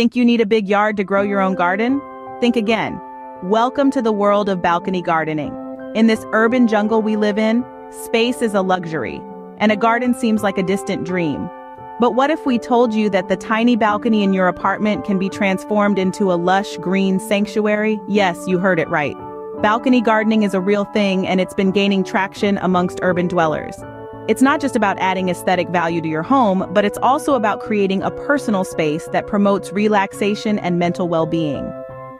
Think you need a big yard to grow your own garden? Think again. Welcome to the world of balcony gardening. In this urban jungle we live in, space is a luxury, and a garden seems like a distant dream. But what if we told you that the tiny balcony in your apartment can be transformed into a lush green sanctuary? Yes, you heard it right. Balcony gardening is a real thing and it's been gaining traction amongst urban dwellers. It's not just about adding aesthetic value to your home, but it's also about creating a personal space that promotes relaxation and mental well-being.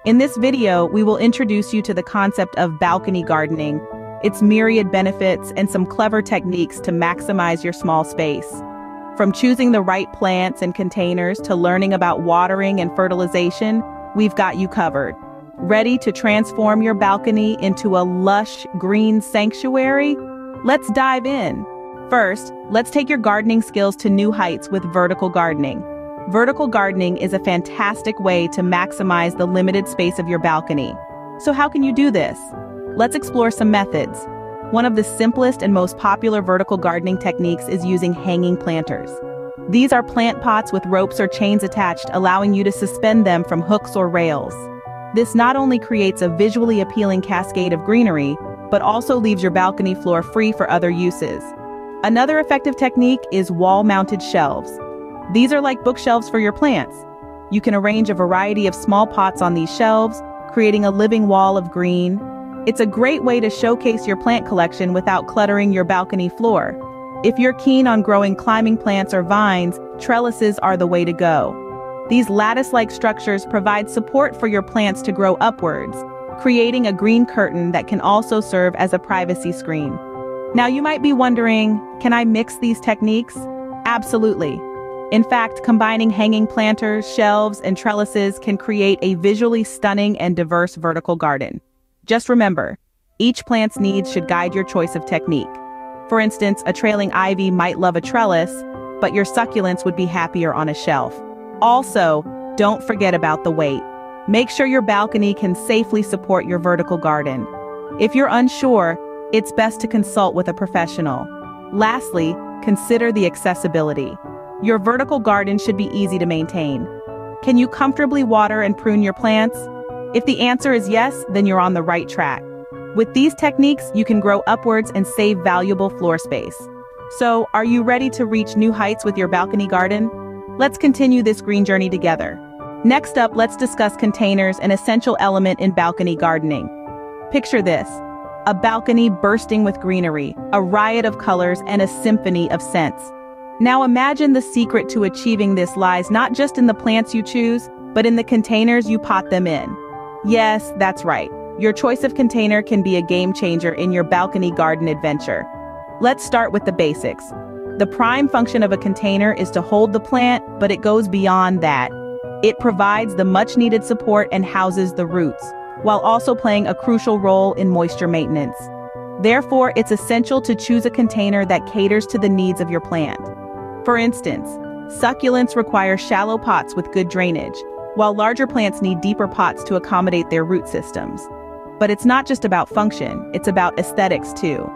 In this video, we will introduce you to the concept of balcony gardening, its myriad benefits, and some clever techniques to maximize your small space. From choosing the right plants and containers to learning about watering and fertilization, we've got you covered. Ready to transform your balcony into a lush green sanctuary? Let's dive in. First, let's take your gardening skills to new heights with vertical gardening. Vertical gardening is a fantastic way to maximize the limited space of your balcony. So how can you do this? Let's explore some methods. One of the simplest and most popular vertical gardening techniques is using hanging planters. These are plant pots with ropes or chains attached allowing you to suspend them from hooks or rails. This not only creates a visually appealing cascade of greenery, but also leaves your balcony floor free for other uses. Another effective technique is wall-mounted shelves. These are like bookshelves for your plants. You can arrange a variety of small pots on these shelves, creating a living wall of green. It's a great way to showcase your plant collection without cluttering your balcony floor. If you're keen on growing climbing plants or vines, trellises are the way to go. These lattice-like structures provide support for your plants to grow upwards, creating a green curtain that can also serve as a privacy screen. Now you might be wondering, can I mix these techniques? Absolutely. In fact, combining hanging planters, shelves, and trellises can create a visually stunning and diverse vertical garden. Just remember, each plant's needs should guide your choice of technique. For instance, a trailing ivy might love a trellis, but your succulents would be happier on a shelf. Also, don't forget about the weight. Make sure your balcony can safely support your vertical garden. If you're unsure, it's best to consult with a professional. Lastly, consider the accessibility. Your vertical garden should be easy to maintain. Can you comfortably water and prune your plants? If the answer is yes, then you're on the right track. With these techniques, you can grow upwards and save valuable floor space. So, are you ready to reach new heights with your balcony garden? Let's continue this green journey together. Next up, let's discuss containers, an essential element in balcony gardening. Picture this, a balcony bursting with greenery, a riot of colors, and a symphony of scents. Now imagine the secret to achieving this lies not just in the plants you choose, but in the containers you pot them in. Yes, that's right. Your choice of container can be a game changer in your balcony garden adventure. Let's start with the basics. The prime function of a container is to hold the plant, but it goes beyond that. It provides the much-needed support and houses the roots, while also playing a crucial role in moisture maintenance. Therefore, it's essential to choose a container that caters to the needs of your plant. For instance, succulents require shallow pots with good drainage, while larger plants need deeper pots to accommodate their root systems. But it's not just about function, it's about aesthetics too.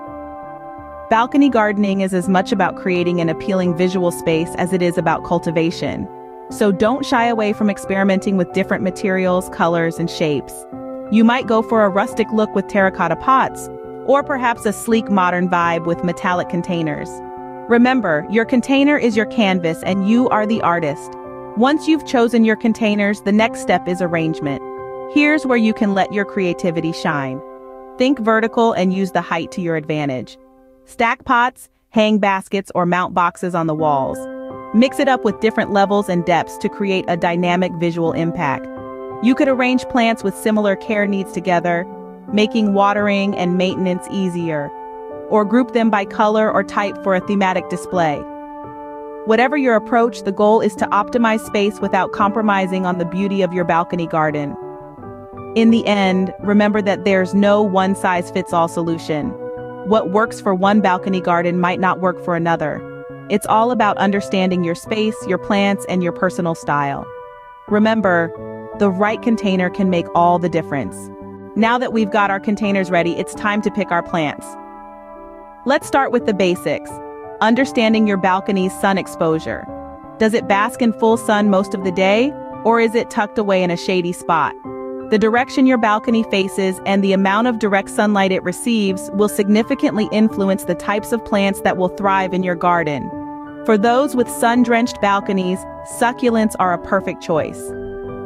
Balcony gardening is as much about creating an appealing visual space as it is about cultivation. So don't shy away from experimenting with different materials, colors, and shapes. You might go for a rustic look with terracotta pots, or perhaps a sleek modern vibe with metallic containers. Remember, your container is your canvas and you are the artist. Once you've chosen your containers, the next step is arrangement. Here's where you can let your creativity shine. Think vertical and use the height to your advantage. Stack pots, hang baskets, or mount boxes on the walls. Mix it up with different levels and depths to create a dynamic visual impact. You could arrange plants with similar care needs together, making watering and maintenance easier, or group them by color or type for a thematic display. Whatever your approach, the goal is to optimize space without compromising on the beauty of your balcony garden. In the end, remember that there's no one-size-fits-all solution. What works for one balcony garden might not work for another. It's all about understanding your space, your plants, and your personal style. Remember, the right container can make all the difference. Now that we've got our containers ready, it's time to pick our plants. Let's start with the basics. Understanding your balcony's sun exposure. Does it bask in full sun most of the day? or is it tucked away in a shady spot? The direction your balcony faces and the amount of direct sunlight it receives will significantly influence the types of plants that will thrive in your garden. For those with sun-drenched balconies, succulents are a perfect choice.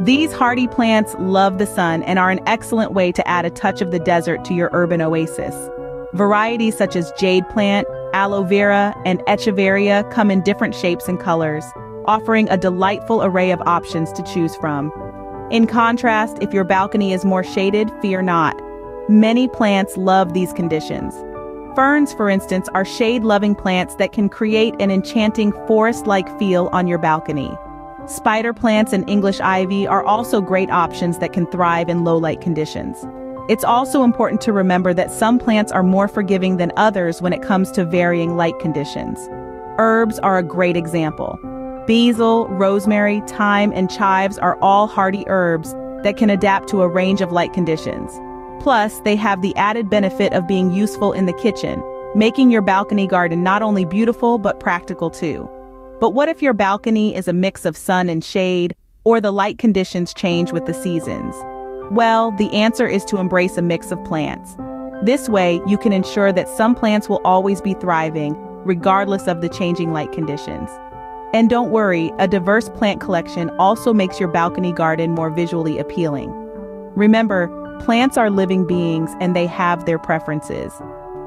These hardy plants love the sun and are an excellent way to add a touch of the desert to your urban oasis. Varieties such as jade plant, aloe vera, and echeveria come in different shapes and colors, offering a delightful array of options to choose from. In contrast, if your balcony is more shaded, fear not. Many plants love these conditions. Ferns, for instance, are shade-loving plants that can create an enchanting forest-like feel on your balcony. Spider plants and English ivy are also great options that can thrive in low-light conditions. It's also important to remember that some plants are more forgiving than others when it comes to varying light conditions. Herbs are a great example. Basil, rosemary, thyme, and chives are all hardy herbs that can adapt to a range of light conditions. Plus, they have the added benefit of being useful in the kitchen, making your balcony garden not only beautiful but practical too. But what if your balcony is a mix of sun and shade, or the light conditions change with the seasons? Well, the answer is to embrace a mix of plants. This way, you can ensure that some plants will always be thriving, regardless of the changing light conditions. And don't worry, a diverse plant collection also makes your balcony garden more visually appealing. Remember, plants are living beings and they have their preferences.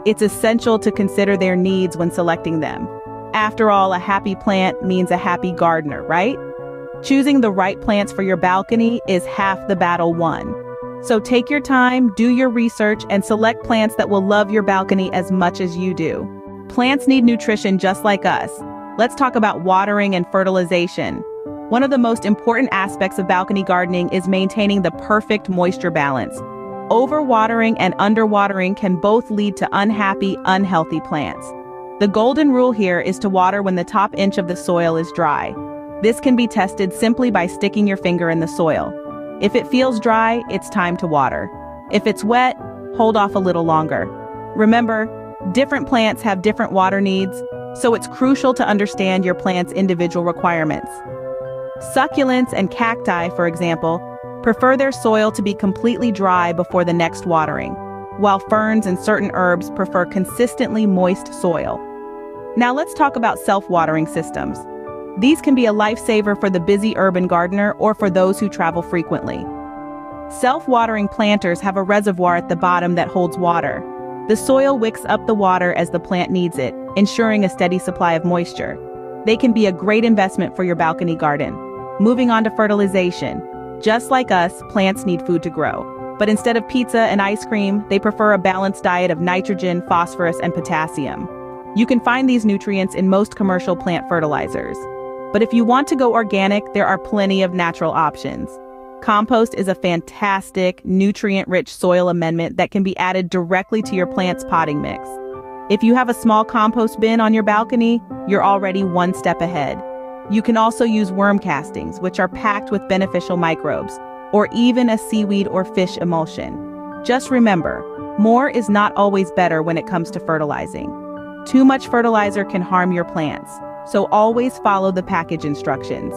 It's essential to consider their needs when selecting them. After all, a happy plant means a happy gardener, right? Choosing the right plants for your balcony is half the battle won. So take your time, do your research, and select plants that will love your balcony as much as you do. Plants need nutrition just like us, let's talk about watering and fertilization. One of the most important aspects of balcony gardening is maintaining the perfect moisture balance. Overwatering and underwatering can both lead to unhappy, unhealthy plants. The golden rule here is to water when the top inch of the soil is dry. This can be tested simply by sticking your finger in the soil. If it feels dry, it's time to water. If it's wet, hold off a little longer. Remember, different plants have different water needs, so it's crucial to understand your plant's individual requirements. Succulents and cacti, for example, prefer their soil to be completely dry before the next watering, while ferns and certain herbs prefer consistently moist soil. Now let's talk about self-watering systems. These can be a lifesaver for the busy urban gardener or for those who travel frequently. Self-watering planters have a reservoir at the bottom that holds water. The soil wicks up the water as the plant needs it, ensuring a steady supply of moisture. They can be a great investment for your balcony garden. Moving on to fertilization. Just like us, plants need food to grow. But instead of pizza and ice cream, they prefer a balanced diet of nitrogen, phosphorus, and potassium. You can find these nutrients in most commercial plant fertilizers. But if you want to go organic, there are plenty of natural options. Compost is a fantastic, nutrient-rich soil amendment that can be added directly to your plant's potting mix. If you have a small compost bin on your balcony, you're already one step ahead. You can also use worm castings, which are packed with beneficial microbes, or even a seaweed or fish emulsion. Just remember, more is not always better when it comes to fertilizing. Too much fertilizer can harm your plants, so always follow the package instructions.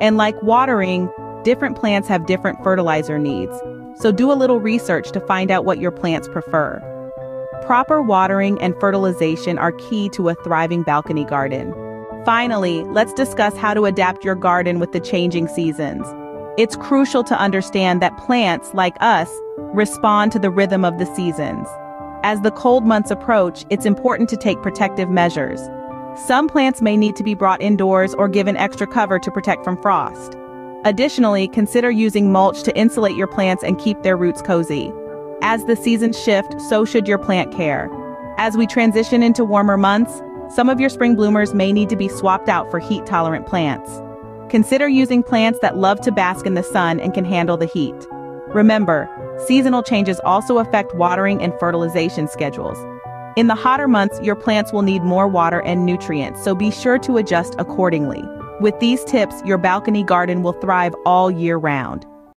And like watering, different plants have different fertilizer needs, so do a little research to find out what your plants prefer. Proper watering and fertilization are key to a thriving balcony garden. Finally, let's discuss how to adapt your garden with the changing seasons. It's crucial to understand that plants, like us, respond to the rhythm of the seasons. As the cold months approach, it's important to take protective measures. Some plants may need to be brought indoors or given extra cover to protect from frost. Additionally, consider using mulch to insulate your plants and keep their roots cozy. As the seasons shift, so should your plant care. As we transition into warmer months, some of your spring bloomers may need to be swapped out for heat-tolerant plants. Consider using plants that love to bask in the sun and can handle the heat. Remember, seasonal changes also affect watering and fertilization schedules. In the hotter months, your plants will need more water and nutrients, so be sure to adjust accordingly. With these tips, your balcony garden will thrive all year round.